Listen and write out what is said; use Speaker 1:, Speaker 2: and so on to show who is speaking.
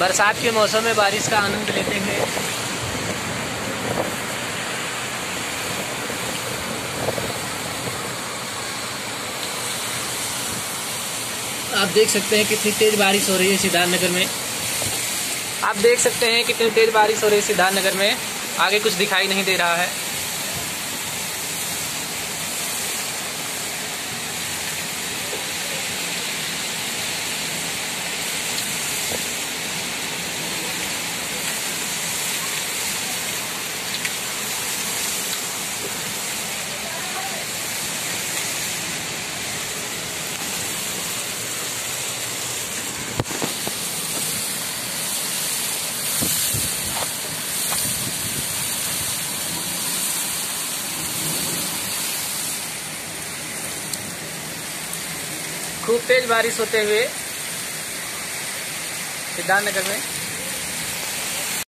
Speaker 1: बरसात के मौसम में बारिश का आनंद लेते हुए आप देख सकते हैं कितनी तेज बारिश हो रही है सिद्धार्थनगर में। आप देख सकते हैं कितनी तेज बारिश हो रही है सिद्धार्थनगर में। आगे कुछ दिखाई नहीं दे रहा है। खूब तेज बारिश होते हुए सिद्धार्थनगर में